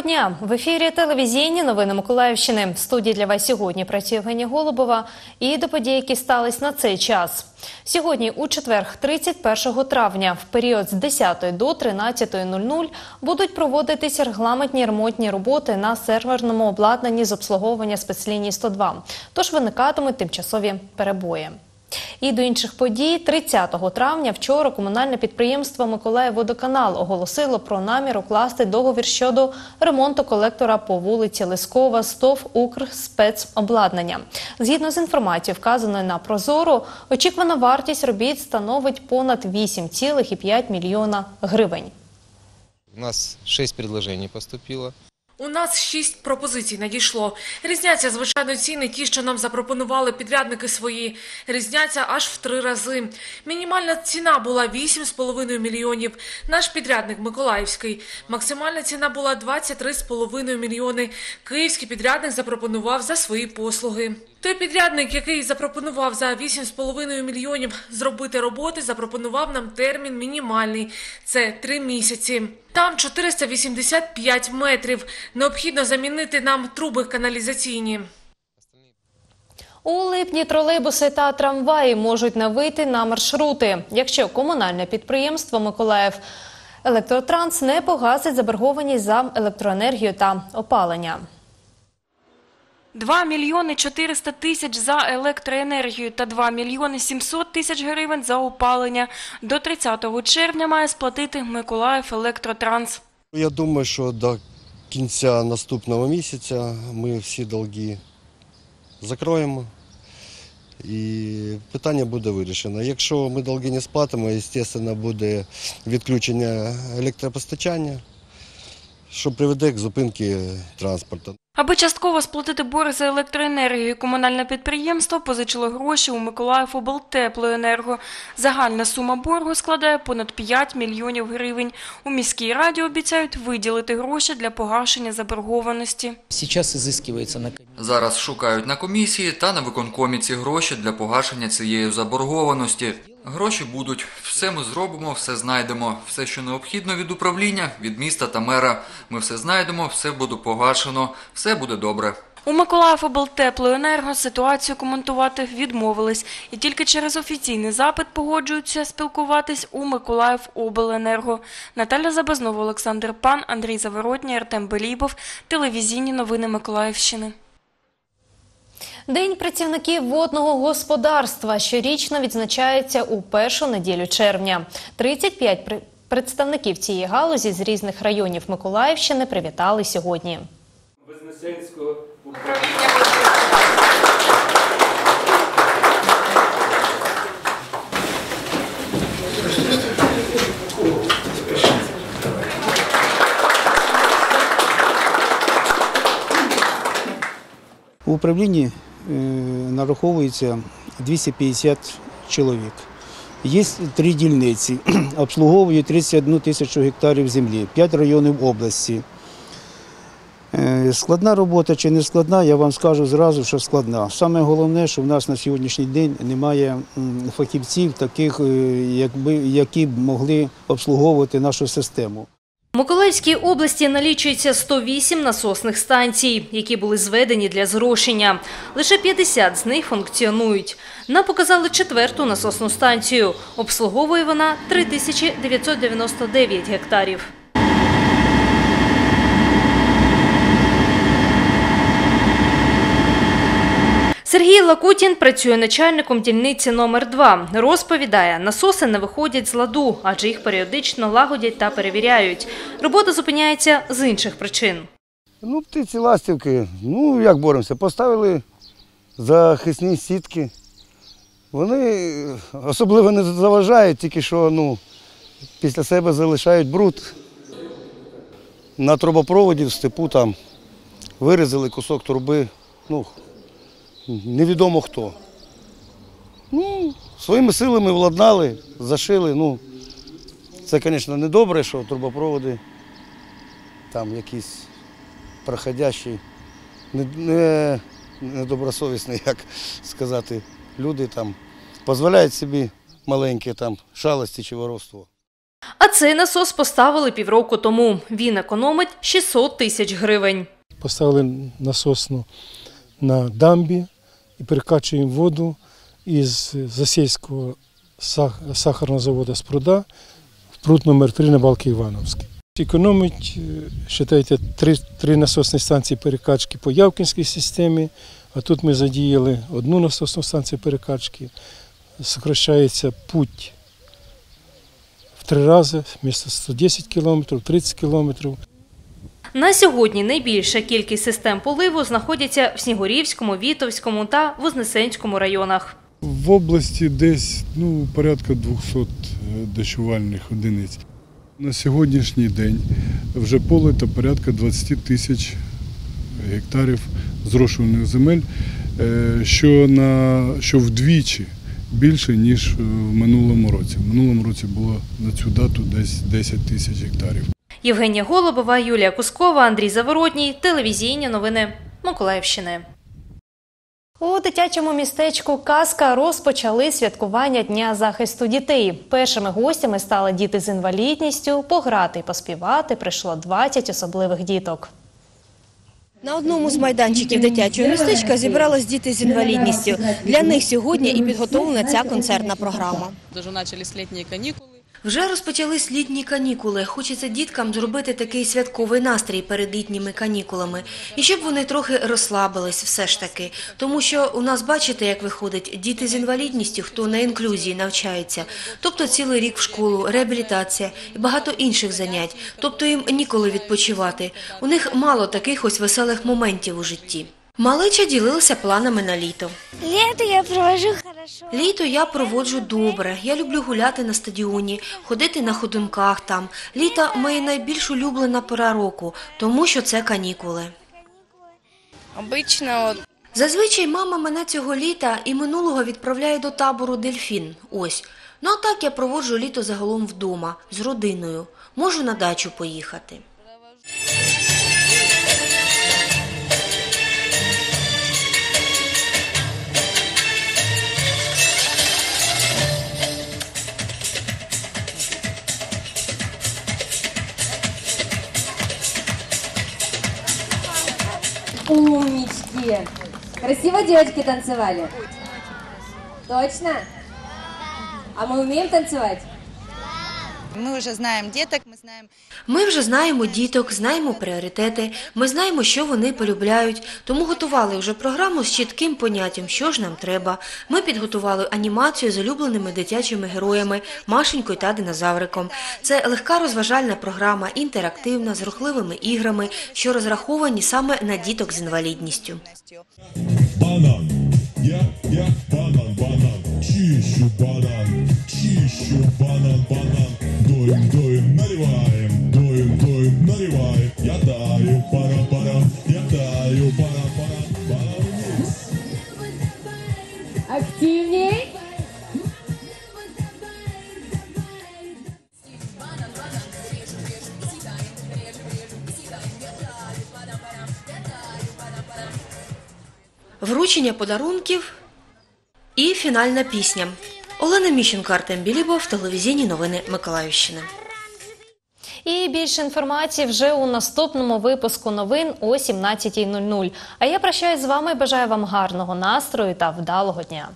дня в ефірі телевізійні новини Миколаївщини. В студії для вас сьогодні працює Євгенія Голубова. І до подій, які стались на цей час. Сьогодні, у четвер, 31 травня, в період з 10 до 13.00 будуть проводитись регламентні ремонтні роботи на серверному обладнанні з обслуговування спецлінії 102. Тож виникатимуть тимчасові перебої. І до інших подій 30 травня вчора комунальне підприємство Миколаївводоканал оголосило про намір укласти договір щодо ремонту колектора по вулиці Лискова СТОВ Укрспецобладнання. Згідно з інформацією, вказаною на Прозоро, очікувана вартість робіт становить понад 8,5 мільйона гривень. У нас шесть предложений поступило. У нас шість пропозицій надійшло. Різняться, звичайно, ціни ті, що нам запропонували підрядники свої. Різняться аж в три рази. Мінімальна ціна була 8,5 мільйонів. Наш підрядник Миколаївський. Максимальна ціна була 23,5 мільйони. Київський підрядник запропонував за свої послуги. Той підрядник, який запропонував за 8,5 мільйонів зробити роботи, запропонував нам термін мінімальний – це 3 місяці. Там 485 метрів. Необхідно замінити нам труби каналізаційні. У липні тролейбуси та трамваї можуть не вийти на маршрути, якщо комунальне підприємство Миколаїв Електротранс не погасить заборгованість за електроенергію та опалення. 2 мільйони 400 тисяч за електроенергію та 2 мільйони 700 тисяч гривень за опалення. До 30 червня має сплатити Миколаїв Електротранс. Я думаю, що до кінця наступного місяця ми всі долги закроємо і питання буде вирішено. Якщо ми долги не сплатимо, звісно, буде відключення електропостачання, що приведе к зупинці транспорту. Аби частково сплатити борг за електроенергію, комунальне підприємство позичило гроші у Миколаїв облтеплоенерго. Загальна сума боргу складає понад 5 мільйонів гривень. У міській раді обіцяють виділити гроші для погашення заборгованості. Зараз изыскивается на Зараз шукають на комісії та на виконкомі ці гроші для погашення цієї заборгованості. Гроші будуть. Все ми зробимо, все знайдемо. Все, що необхідно від управління, від міста та мера. Ми все знайдемо, все буде погашено, все буде добре. У Миколаїв облтеплоенерго ситуацію коментувати відмовились і тільки через офіційний запит погоджуються спілкуватись у Миколаїв обленерго. Наталя Забазнова, Олександр Пан, Андрій Заворотній, Артем Белібов. Телевізійні новини Миколаївщини. День працівників водного господарства щорічно відзначається у першу неділю червня. 35 при- представників цієї галузі з різних районів Миколаївщини привітали сьогодні. Вознесенського У управлінні нараховується 250 чоловік. Є три дільниці, обслуговують 31 тисячу гектарів землі, 5 районів області. Е, Складна робота чи не складна, я вам скажу зразу, що складна. Саме головне, що в нас на сьогоднішній день немає фахівців, таких, е, які б могли обслуговувати нашу систему. Миколаївській області налічується 108 насосних станцій, які були зведені для зрошення. Лише 50 з них функціонують. Нам показали четверту насосну станцію. Обслуговує вона 3999 гектарів. Сергій Лакутін працює начальником дільниці номер 2 Розповідає, насоси не виходять з ладу, адже їх періодично лагодять та перевіряють. Робота зупиняється з інших причин. Ну, птиці ластівки, ну як боремося, поставили захисні сітки. Вони особливо не заважають, тільки що ну, після себе залишають бруд. На трубопроводі в степу там вирізали кусок труби, ну, невідомо хто. Ну, своїми силами владнали, зашили. Ну, це, звісно, не добре, що трубопроводи там якісь проходящі, не, не, як сказати, люди там дозволяють собі маленькі там шалості чи воровство. А цей насос поставили півроку тому. Він економить 600 тисяч гривень. Поставили насосну на дамбі і перекачуємо воду із Засільського сахарного заводу з пруда в пруд номер 3 на Балки Івановській. Економить, е, вважайте, три, три насосні станції перекачки по Явкінській системі, а тут ми задіяли одну насосну станцію перекачки. Сокращається путь в три рази, вмісто 110 кілометрів, 30 кілометрів. На сьогодні найбільша кількість систем поливу знаходяться в Снігурівському, Вітовському та Вознесенському районах. В області десь ну, порядка 200 е, дощувальних одиниць. На сьогоднішній день вже полито порядка 20 тисяч гектарів зрошуваних земель, е, що, на, що вдвічі більше, ніж е, в минулому році. В минулому році було на цю дату десь 10 тисяч гектарів. Євгенія Голубова, Юлія Кускова, Андрій Заворотній. Телевізійні новини Миколаївщини. У дитячому містечку Казка розпочали святкування Дня захисту дітей. Першими гостями стали діти з інвалідністю. Пограти і поспівати прийшло 20 особливих діток. На одному з майданчиків дитячого містечка зібрались діти з інвалідністю. Для них сьогодні і підготовлена ця концертна програма. Даже начались летние каникулы. Вже розпочались літні канікули. Хочеться діткам зробити такий святковий настрій перед літніми канікулами. І щоб вони трохи розслабились все ж таки. Тому що у нас, бачите, як виходить, діти з інвалідністю, хто на інклюзії навчається. Тобто цілий рік в школу, реабілітація і багато інших занять. Тобто їм ніколи відпочивати. У них мало таких ось веселих моментів у житті. Малеча ділилися планами на літо. Лето я провожу хорошо. Літо я проводжу добре. Я люблю гуляти на стадіоні, ходити на ходунках там. Літо моя найбільш улюблена пора року, тому що це канікули. Обычно вот Зазвичай мама мене цього літа і минулого відправляє до табору Дельфін. Ось. Ну а так я проводжу літо загалом вдома з родиною. Можу на дачу поїхати. Красиво девочки танцевали? Точно? А мы умеем танцевать? Мы уже знаем деток, мы знаем Ми вже знаємо діток, знаємо пріоритети, ми знаємо, що вони полюбляють, тому готували вже програму з чітким поняттям, що ж нам треба. Ми підготували анімацію з улюбленими дитячими героями Машенькою та динозавриком. Це легка розважальна програма, інтерактивна, з рухливими іграми, що розраховані саме на діток з інвалідністю. Банан, я, я, банан, банан, чищу банан, чищу банан, банан, доим, доим, наливаем, доим, доим, наливаем, я даю, пара, пара, я даю, пара, пара, банан микс. Активней. Вручення подарунків і фінальна пісня. Олена Міщенко, Артем Білібов, телевізійні новини Миколаївщини. І більше інформації вже у наступному випуску новин о 17.00. А я прощаюсь з вами. Бажаю вам гарного настрою та вдалого дня.